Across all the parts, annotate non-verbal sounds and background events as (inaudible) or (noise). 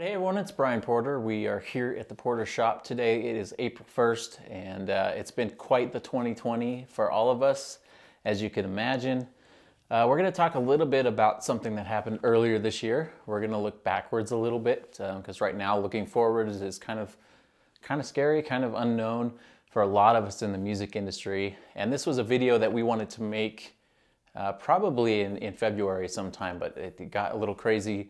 right, hey everyone, it's Brian Porter. We are here at the Porter Shop today. It is April 1st, and uh, it's been quite the 2020 for all of us, as you can imagine. Uh, we're going to talk a little bit about something that happened earlier this year. We're going to look backwards a little bit because um, right now, looking forward is, is kind of kind of scary, kind of unknown for a lot of us in the music industry. And this was a video that we wanted to make uh, probably in, in February sometime, but it got a little crazy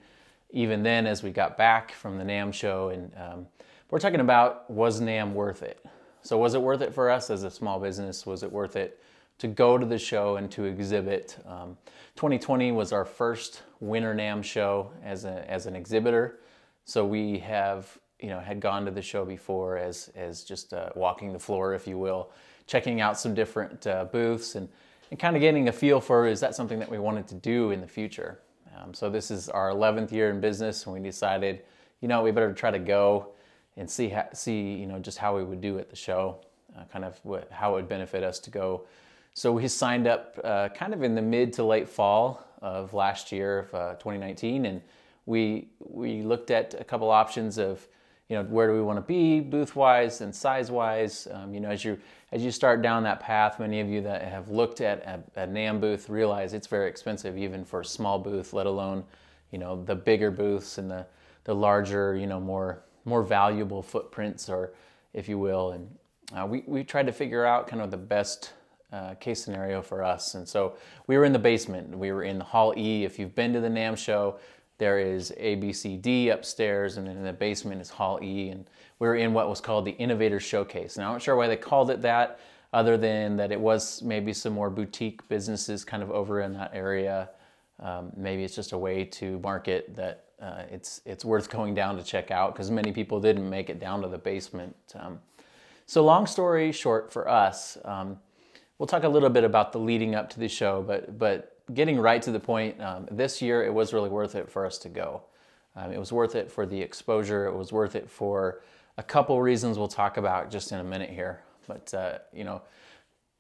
even then as we got back from the NAMM show. And um, we're talking about was NAMM worth it? So was it worth it for us as a small business? Was it worth it to go to the show and to exhibit? Um, 2020 was our first Winter NAMM show as, a, as an exhibitor. So we have, you know, had gone to the show before as, as just uh, walking the floor, if you will, checking out some different uh, booths and, and kind of getting a feel for is that something that we wanted to do in the future? Um, so this is our 11th year in business, and we decided, you know, we better try to go and see how, see you know just how we would do at the show, uh, kind of what, how it would benefit us to go. So we signed up uh, kind of in the mid to late fall of last year of uh, 2019, and we we looked at a couple options of you know where do we want to be booth wise and size wise. Um, you know as you as you start down that path, many of you that have looked at a, a NAMM booth realize it's very expensive even for a small booth, let alone, you know, the bigger booths and the, the larger, you know, more, more valuable footprints or if you will. And uh, we, we tried to figure out kind of the best uh, case scenario for us. And so we were in the basement. We were in Hall E. If you've been to the NAMM show, there is A, B, C, D upstairs, and in the basement is Hall E. And we were in what was called the Innovator Showcase. Now, I'm not sure why they called it that, other than that it was maybe some more boutique businesses kind of over in that area. Um, maybe it's just a way to market that uh, it's it's worth going down to check out because many people didn't make it down to the basement. Um, so, long story short, for us, um, we'll talk a little bit about the leading up to the show, but but getting right to the point, um, this year it was really worth it for us to go. Um, it was worth it for the exposure. It was worth it for a couple reasons we'll talk about just in a minute here. But, uh, you know,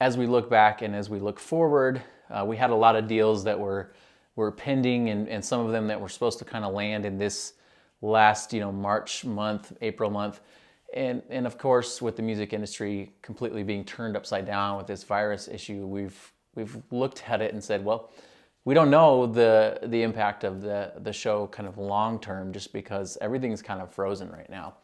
as we look back and as we look forward, uh, we had a lot of deals that were, were pending and, and some of them that were supposed to kind of land in this last, you know, March month, April month. And, and of course, with the music industry completely being turned upside down with this virus issue, we've we've looked at it and said, well, we don't know the the impact of the the show kind of long term just because everything's kind of frozen right now.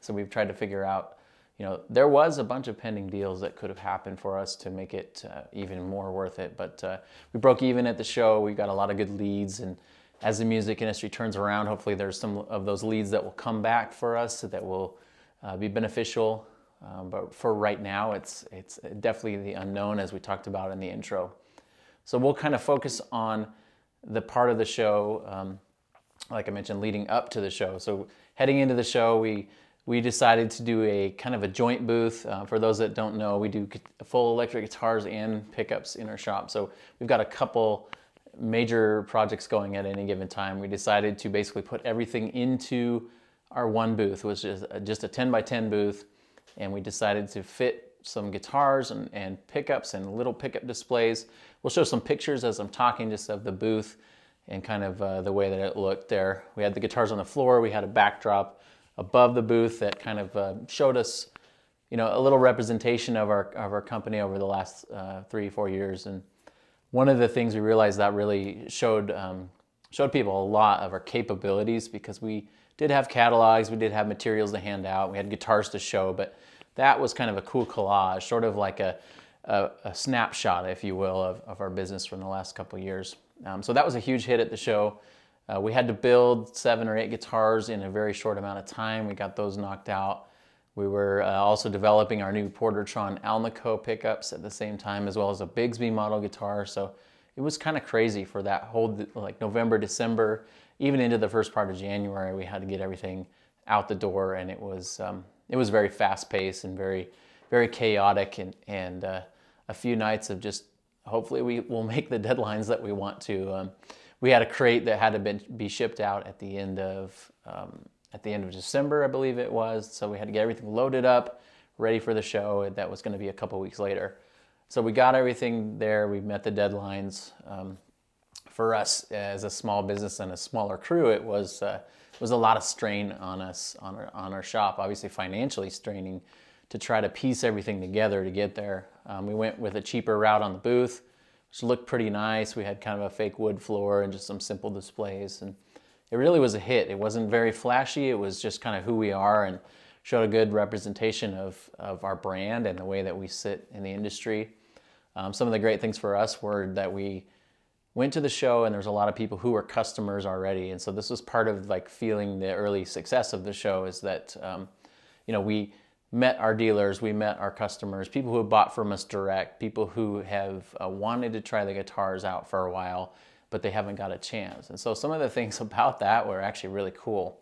So we've tried to figure out, you know, there was a bunch of pending deals that could have happened for us to make it uh, even more worth it. But uh, we broke even at the show. We got a lot of good leads, and as the music industry turns around, hopefully there's some of those leads that will come back for us that will uh, be beneficial um, but for right now, it's, it's definitely the unknown as we talked about in the intro. So we'll kind of focus on the part of the show, um, like I mentioned, leading up to the show. So heading into the show, we, we decided to do a kind of a joint booth. Uh, for those that don't know, we do full electric guitars and pickups in our shop. So we've got a couple major projects going at any given time. We decided to basically put everything into our one booth, which is just a 10 by 10 booth and we decided to fit some guitars and, and pickups and little pickup displays. We'll show some pictures as I'm talking just of the booth and kind of uh, the way that it looked there. We had the guitars on the floor, we had a backdrop above the booth that kind of uh, showed us you know, a little representation of our, of our company over the last uh, three, four years. And one of the things we realized that really showed, um, showed people a lot of our capabilities because we did have catalogs, we did have materials to hand out, we had guitars to show, but that was kind of a cool collage, sort of like a, a, a snapshot, if you will, of, of, our business from the last couple years. Um, so that was a huge hit at the show. Uh, we had to build seven or eight guitars in a very short amount of time. We got those knocked out. We were uh, also developing our new Portertron Alnico pickups at the same time, as well as a Bigsby model guitar. So it was kind of crazy for that whole like November, December even into the first part of January, we had to get everything out the door, and it was um, it was very fast paced and very very chaotic, and and uh, a few nights of just hopefully we will (laughs) make the deadlines that we want to. Um, we had a crate that had to be, be shipped out at the end of um, at the end of December, I believe it was. So we had to get everything loaded up, ready for the show. That was going to be a couple weeks later. So we got everything there. We met the deadlines. Um, for us as a small business and a smaller crew, it was uh, was a lot of strain on us on our on our shop. Obviously, financially straining to try to piece everything together to get there. Um, we went with a cheaper route on the booth, which looked pretty nice. We had kind of a fake wood floor and just some simple displays, and it really was a hit. It wasn't very flashy. It was just kind of who we are and showed a good representation of, of our brand and the way that we sit in the industry. Um, some of the great things for us were that we went to the show and there's a lot of people who were customers already. And so this was part of like feeling the early success of the show is that, um, you know, we met our dealers, we met our customers, people who bought from us direct, people who have uh, wanted to try the guitars out for a while, but they haven't got a chance. And so some of the things (laughs) about that were actually really cool.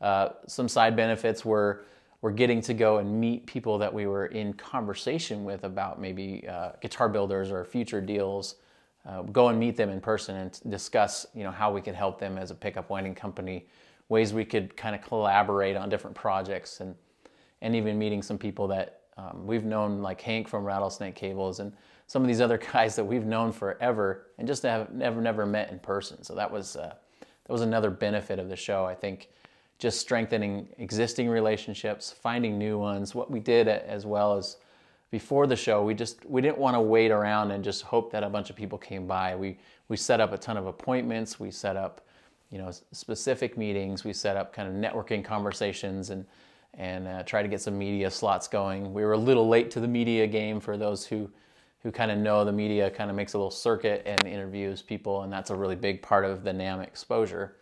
Uh, some side benefits were we're getting to go and meet people that we were in conversation with about maybe uh, guitar builders or future deals. Uh, go and meet them in person and discuss, you know, how we could help them as a pickup winding company, ways we could kind of collaborate on different projects, and and even meeting some people that um, we've known, like Hank from Rattlesnake Cables, and some of these other (laughs) guys that we've known forever, and just have never never met in person. So that was uh, that was another benefit of the show. I think just strengthening existing relationships, finding new ones. What we did as well as before the show, we just we didn't want to wait around and just hope that a bunch of people came by. We we set up a ton of appointments. We set up, you know, specific meetings. We set up kind of networking conversations and and uh, try to get some media slots going. We were a little late to the media game for those who who kind of know the media kind of makes a little circuit and interviews people, and that's a really big part of the NAMM exposure.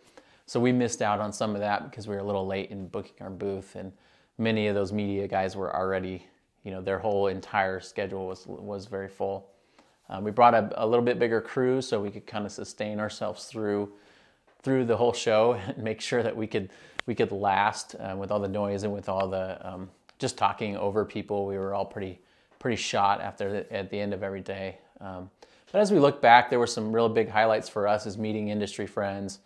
So we missed out on some of that because we were a little late in booking our booth, and many of those media guys were already, you know, their whole entire schedule was was very full. Um, we brought a, a, little bit bigger crew so we could kind of sustain ourselves through through the whole show (laughs) and make sure that we could we could last uh, with all the noise and with all the um, just talking over people. We were all pretty pretty shot after the, at the end of every day. Um, but as we look back, there were some real big highlights for us as meeting industry friends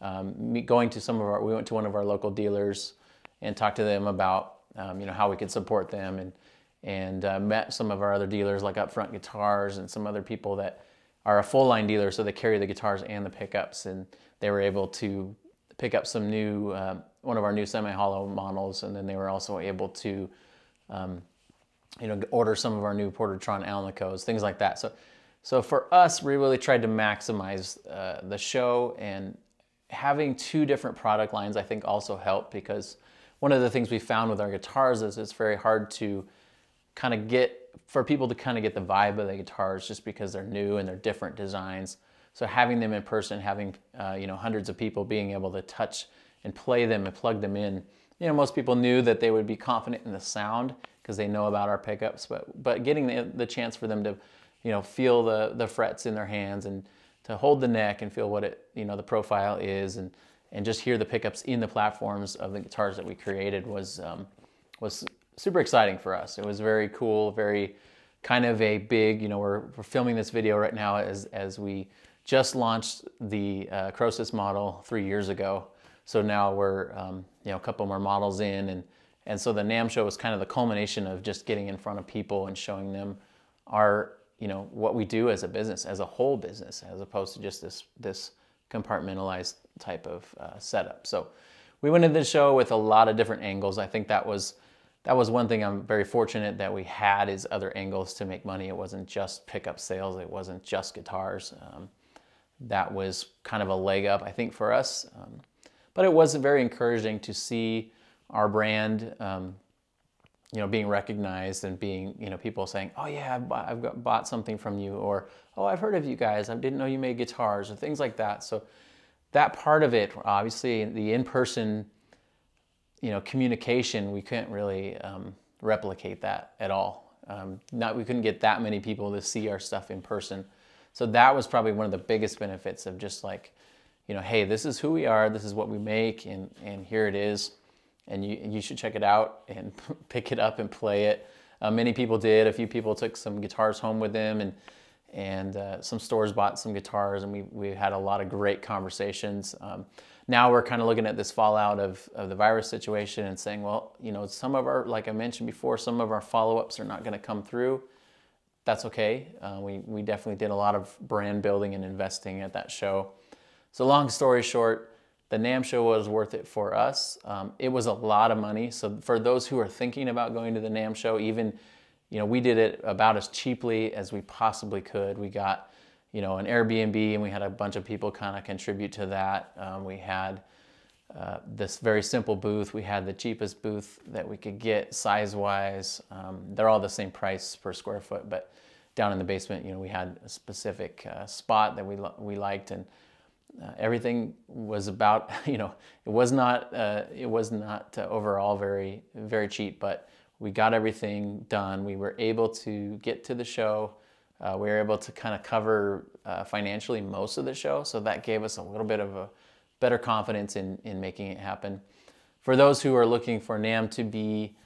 um, going to some of our, we went to one of our local dealers and talked to them about, um, you know, how we could support them and, and uh, met some of our other dealers like Upfront Guitars and some other people that are a full line dealer, so they carry the guitars and the pickups, and they were able to pick up some new, uh, one of our new semi-hollow models, and then they were also able to, um, you know, order some of our new Portertron Alnicos, things like that. So, so for us, we really tried to maximize uh, the show and having two different product lines I think also helped because one of the things we found with our guitars is it's very hard to kind of get for people to kind of get the vibe of the guitars just because they're new and they're different designs. So having them in person, having uh, you know hundreds of people being able to touch and play them and plug them in. You know, most people knew that they would be confident in the sound because they know about our pickups, but but getting the, the chance for them to, you know, feel the the frets in their hands and to hold the neck and feel what it, you know, the profile is and, and just hear the pickups in the platforms of the guitars that we created was, um, was super exciting for us. It was very cool, very kind of a big, you know, we're, we're filming this video right now as, as we just launched the uh, Croesus model three years ago. So now we're, um, you know, a couple more models in and, and so the NAMM show was kind of the culmination of just getting in front of people and showing them our you know what we do as a business, as a whole business, as opposed to just this this compartmentalized type of uh, setup. So we went into the show with a lot of different angles. I think that was that was one thing I'm very fortunate that we had is other angles to make money. It wasn't just pickup sales. It wasn't just guitars. Um, that was kind of a leg up, I think, for us. Um, but it was very encouraging to see our brand um, you know, being recognized and being, you know, people saying, oh yeah, I've bought, I've got, bought something from you, or oh, I've heard of you guys. I didn't know you made guitars, or things like that. So that part of it, obviously, the in-person, you know, communication, we couldn't really um, replicate that at all. Um, not we couldn't get that many people to see our stuff in person. So that was probably one of the biggest benefits of just like, you know, hey, this is who we are, this is what we make, and and here it is and you, you should check it out and (laughs) pick it up and play it. Uh, many people did. A few people took some guitars home with them, and and uh, some stores bought some guitars, and we we had a lot of great conversations. Um, now we're kind of looking at this fallout of, of the virus situation and saying, well, you know, some of our, like I mentioned before, some of our follow-ups are not going to come through. That's okay. Uh, we we definitely did a lot of brand building and investing at that show. So long story short, the NAMM show was worth it for us. Um, it was a lot of money. So for those who are thinking about going to the NAMM show, even, you know, we did it about as cheaply as we possibly could. We got, you know, an Airbnb and we had a bunch of people kind of contribute to that. Um, we had uh, this very simple booth. We had the cheapest booth that we could get size wise. Um, they're all the same price per square foot, but down in the basement, you know, we had a specific uh, spot that we, we liked and uh, everything was about, (laughs) you know, it was not, uh, it was not uh, overall very, very cheap, but we got everything done. We were able to get to the show. Uh, we were able to kind of cover uh, financially most of the show, so that gave us a little bit of a better confidence in, in making it happen. For those who are looking for NAMM to be,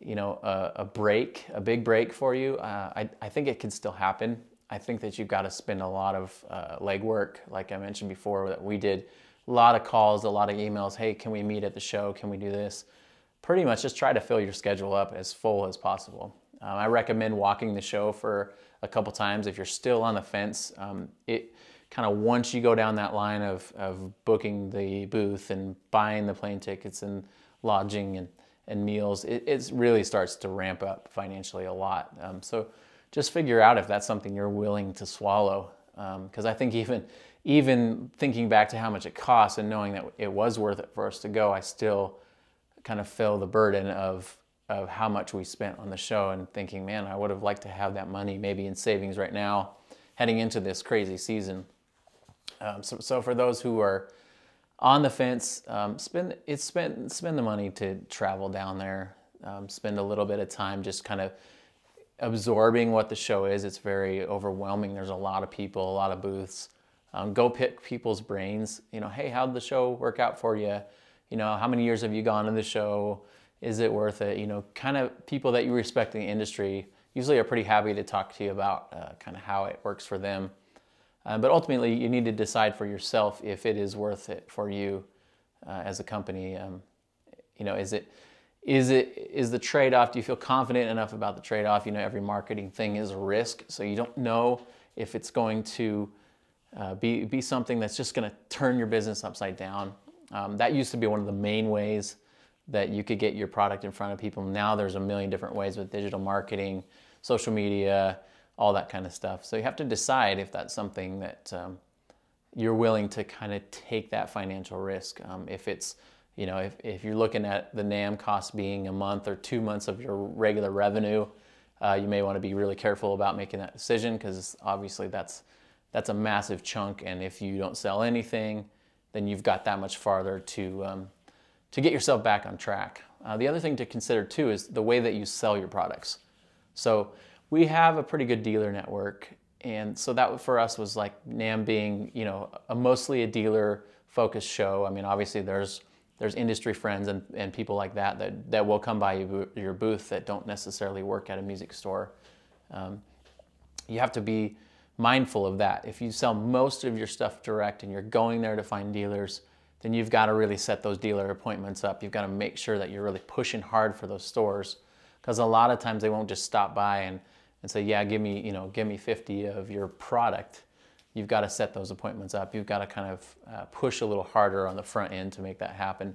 you know, a, a break, a big break for you, uh, I, I think it can still happen. I think that you've got to spend a lot of uh, legwork, like I mentioned before, that we did a lot of calls, a lot of emails. Hey, can we meet at the show? Can we do this? Pretty much just try to fill your schedule up as full as possible. Um, I recommend walking the show for a couple times if you're still on the fence. Um, it kind of once you go down that line of, of booking the booth and buying the plane tickets and lodging and, and meals, it, really starts to ramp up financially a lot. Um, so just figure out if that's something you're willing to swallow. Because um, I think even even thinking back to how much it costs and knowing that it was worth it for us to go, I still kind of feel the burden of of how much we spent on the show and thinking, man, I would have liked to have that money maybe in savings right now, heading into this crazy season. Um, so, so for those who are on the fence, um, spend it's spend spend the money to travel down there. Um, spend a little bit of time just kind of absorbing what the show is. It's very overwhelming. There's a lot of people, a lot of booths. Um, go pick people's brains. You know, hey, how'd the show work out for you? You know, how many years have you gone to the show? Is it worth it? You know, kind of people that you respect in the industry usually are pretty happy to talk to you about uh, kind of how it works for them. Uh, but ultimately, you need to decide for yourself if it is worth it for you uh, as a company. Um, you know, is it is it is the trade-off do you feel confident enough about the trade-off? You know every marketing thing is a risk so you don't know if it's going to uh, be, be something that's just going to turn your business upside down. Um, that used to be one of the main ways that you could get your product in front of people. Now there's a million different ways with digital marketing social media all that kind of stuff. So you have to decide if that's something that um, you're willing to kind of take that financial risk. Um, if it's you know, if, if you're looking at the NAMM cost being a month or two months of your regular revenue, uh, you may want to be really careful about making that decision because obviously that's that's a massive chunk. And if you don't sell anything, then you've got that much farther to um, to get yourself back on track. Uh, the other thing to consider too is the way that you sell your products. So we have a pretty good dealer network, and so that for us was like NAMM being you know a, mostly a dealer focused show. I mean, obviously there's there's industry friends and, and people like that, that that will come by your booth that don't necessarily work at a music store. Um, you have to be mindful of that. If you sell most of your stuff direct and you're going there to find dealers, then you've got to really set those dealer appointments up. You've got to make sure that you're really pushing hard for those stores because a lot of times they won't just stop by and, and say, yeah, give me, you know, give me 50 of your product you've got to set those appointments up. You've got to kind of uh, push a little harder on the front end to make that happen.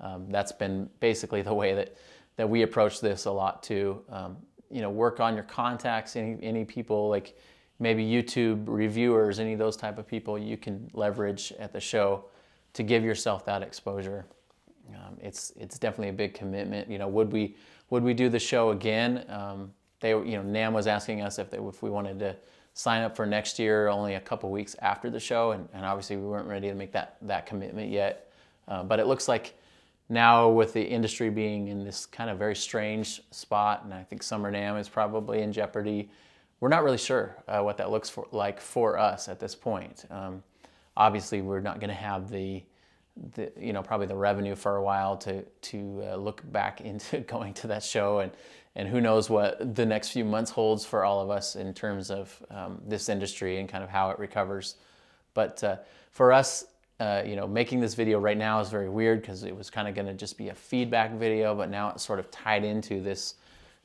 Um, that's been basically the way that, that we approach this a lot too. Um, you know, work on your contacts, any, any people like maybe YouTube reviewers, any of those type of people you can leverage at the show to give yourself that exposure. Um, it's, it's definitely a big commitment. You know, would we, would we do the show again? Um, they, you know, NAMM was asking us if, they, if we wanted to sign up for next year only a couple weeks after the show, and, and, obviously we weren't ready to make that that commitment yet. Uh, but it looks like now with the industry being in this kind of very strange spot, and I think Summer NAMM is probably in jeopardy. We're not really sure uh, what that looks for, like for us at this point. Um, obviously, we're not going to have the, the, you know, probably the revenue for a while to to uh, look back (laughs) into going to that show and and who knows what the next few months holds for all of us in terms of um, this industry and kind of how it recovers. But uh, for us, uh, you know, making this video right now is very weird because it was kind of going to just be a feedback video, but now it's sort of tied into this,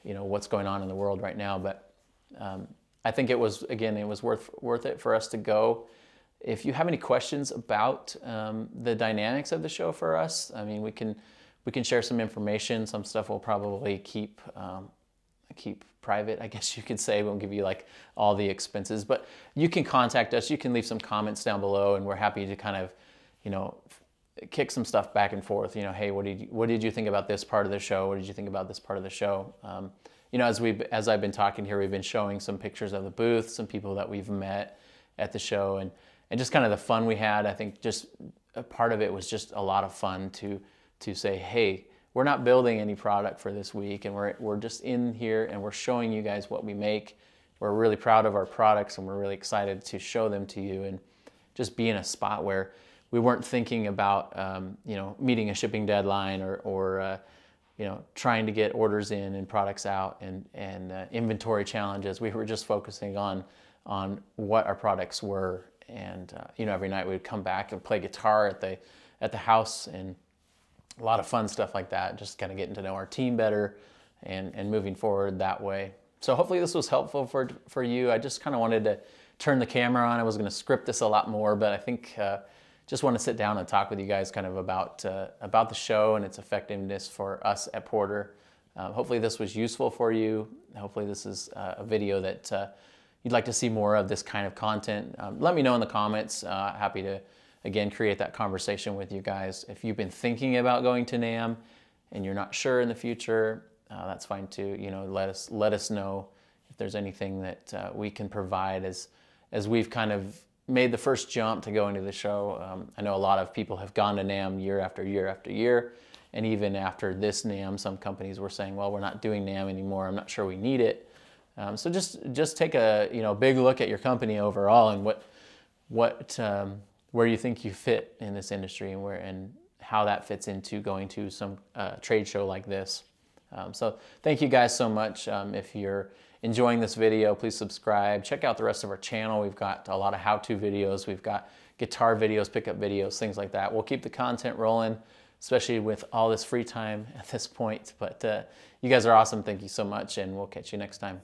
you know, what's going on in the world right now. But um, I think it was again, it was worth worth it for us to go. If you have any questions about um, the dynamics of the show for us, I mean, we can we can share some information. Some stuff we'll probably keep um, keep private, I (laughs) guess you could say. We won't give you like all the expenses, but you can contact us. You can leave some comments down below, and we're happy to kind of, you know, kick some stuff back and forth. You know, hey, what did you, what did you think about this part of the show? What did you think about this part of the show? Um, you know, as we as I've been talking here, we've been showing some pictures of the booth, some people that we've met at the show, and and just kind of the fun we had. I think just a part of it was just a lot of fun to to say, hey, we're not building any product for this week, and we're we're just in here and we're showing you guys what we make. We're really proud of our products, and we're really excited to show them to you, and just be in a spot where we weren't thinking about um, you know meeting a shipping deadline or or uh, you know trying to get orders in and products out and and uh, inventory challenges. We were just focusing on on what our products were and uh, you know every night we would come back and play guitar at the at the house and a lot of fun stuff like that just kind of getting to know our team better and and moving forward that way. So hopefully this was helpful for for you. I just kind of wanted to turn the camera on. I was going to script this a lot more but i think uh, just want to sit down and talk with you guys kind of about uh, about the show and its effectiveness for us at porter. Uh, hopefully this was useful for you. Hopefully this is uh, a video that uh, you'd like to see more of this kind of content, um, let me know in the comments. Uh, happy to, again, create that conversation with you guys. If you've been thinking about going to NAMM and you're not sure in the future, uh, that's fine too. You know, let us let us know if there's anything that uh, we can provide as as we've kind of made the first jump to go into the show. Um, I know a lot of people have gone to NAMM year after year after year, and even after this NAMM, some companies were saying, "Well, we're not doing NAMM anymore. I'm not sure we need it." Um, so just just take a you know big look at your company overall and what what um, where you think you fit in this industry and where and how that fits into going to some uh, trade show like this. Um, so thank you guys so much. Um, if you're enjoying this video, please subscribe. Check out the rest of our channel. We've got a lot of how-to videos. We've got guitar videos, pickup videos, things like that. We'll keep the content rolling especially with all this free time (laughs) at this point. But uh, you guys are awesome. Thank you so much, and we'll catch you next time.